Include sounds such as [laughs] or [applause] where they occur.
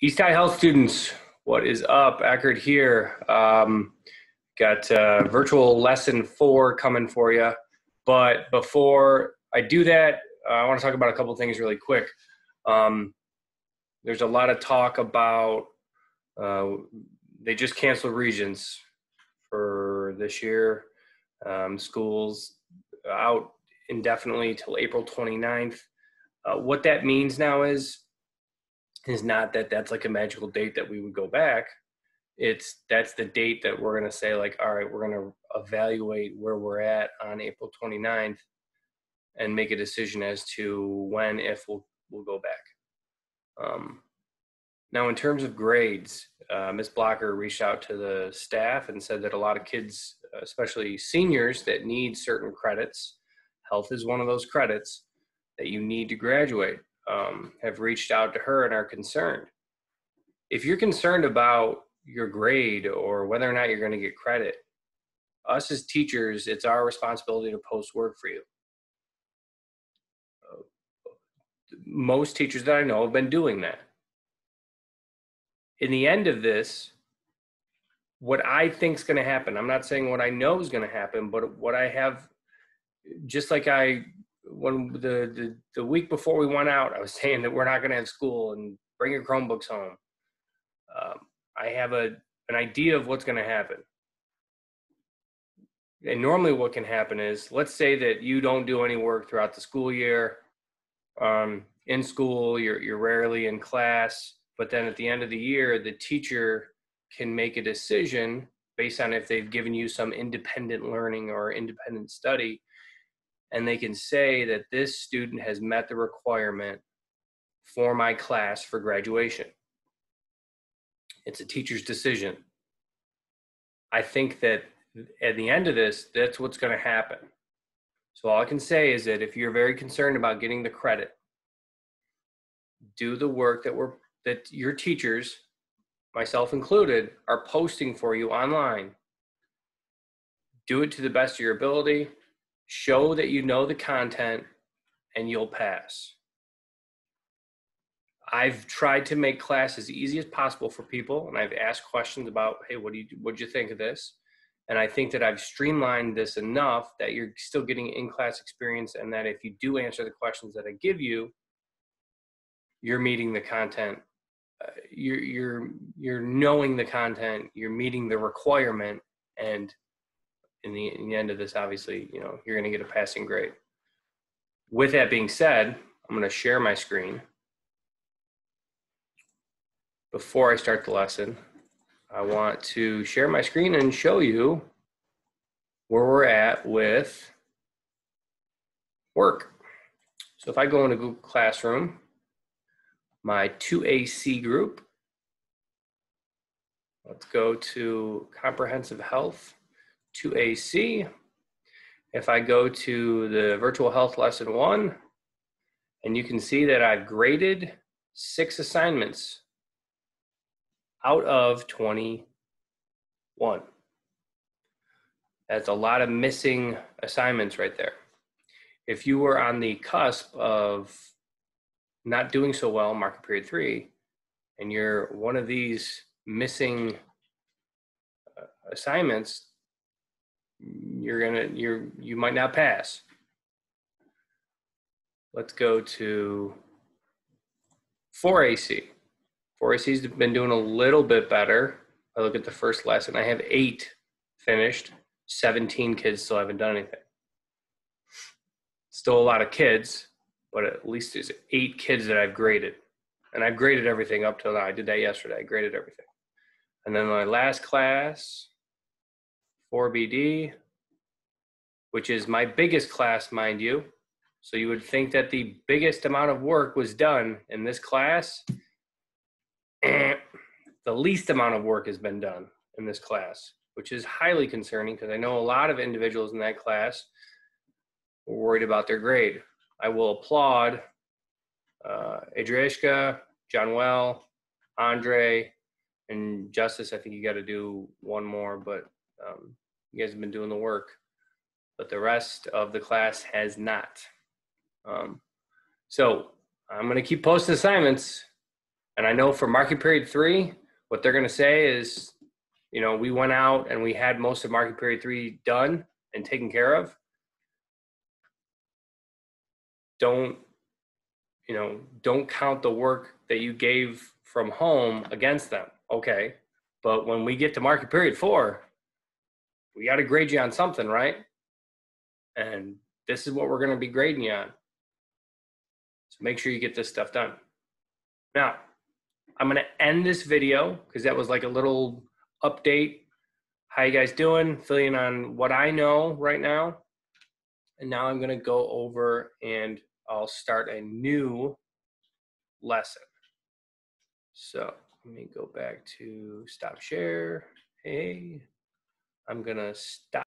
East High Health students, what is up? Eckert here. Um, got uh, virtual lesson four coming for you. But before I do that, uh, I want to talk about a couple things really quick. Um, there's a lot of talk about uh, they just canceled Regents for this year. Um, schools out indefinitely till April 29th. Uh, what that means now is is not that that's like a magical date that we would go back. It's that's the date that we're going to say like all right, we're going to evaluate where we're at on April 29th and make a decision as to when if we'll we'll go back. Um, now, in terms of grades, uh, Ms. Blocker reached out to the staff and said that a lot of kids, especially seniors that need certain credits, health is one of those credits that you need to graduate, um, have reached out to her and are concerned. If you're concerned about your grade or whether or not you're going to get credit, us as teachers, it's our responsibility to post work for you. Most teachers that I know have been doing that in the end of this, what I think is going to happen, I'm not saying what I know is going to happen, but what I have, just like I, when the, the, the week before we went out, I was [laughs] saying that we're not going to have school and bring your Chromebooks home. Um, I have a, an idea of what's going to happen. And normally what can happen is, let's say that you don't do any work throughout the school year. Um, in school, you're, you're rarely in class but then at the end of the year, the teacher can make a decision based on if they've given you some independent learning or independent study. And they can say that this student has met the requirement for my class for graduation. It's a teacher's decision. I think that at the end of this, that's what's going to happen. So all I can say is that if you're very concerned about getting the credit, do the work that we're that your teachers, myself included, are posting for you online. Do it to the best of your ability. Show that you know the content and you'll pass. I've tried to make class as easy as possible for people, and I've asked questions about, hey, what do you what do you think of this? And I think that I've streamlined this enough that you're still getting in-class experience, and that if you do answer the questions that I give you, you're meeting the content uh, you're you're you're knowing the content you're meeting the requirement and in the, in the end of this obviously you know you're going to get a passing grade. With that being said i'm going to share my screen. Before i start the lesson i want to share my screen and show you where we're at with work. So if i go into google classroom my 2AC group. Let's go to comprehensive health 2AC. If I go to the virtual health lesson one, and you can see that I've graded six assignments out of 21. That's a lot of missing assignments right there. If you were on the cusp of not doing so well in marking period three, and you're one of these missing uh, assignments, you're gonna you're you might not pass. Let's go to 4AC. 4AC's been doing a little bit better. I look at the first lesson. I have eight finished. 17 kids still haven't done anything. Still a lot of kids, but at least there's eight kids that I've graded. And I've graded everything up till now. I did that yesterday. I graded everything. And then my last class, 4BD, which is my biggest class, mind you. So you would think that the biggest amount of work was done in this class. the least amount of work has been done in this class, which is highly concerning because I know a lot of individuals in that class were worried about their grade. I will applaud uh, Adrieshka, John Well, Andre, and Justice. I think you got to do one more, but um, you guys have been doing the work. But the rest of the class has not. Um, so I'm going to keep posting assignments. And I know for marking period three, what they're going to say is, you know, we went out and we had most of marking period three done and taken care of. Don't, you know, don't count the work that you gave from home against them. Okay. But when we get to marking period four, we got to grade you on something, right? And this is what we're going to be grading you on. So make sure you get this stuff done. Now, I'm going to end this video because that was like a little update. How you guys doing? Filling on what I know right now. And now I'm going to go over and I'll start a new lesson. So let me go back to stop share. Hey, I'm going to stop.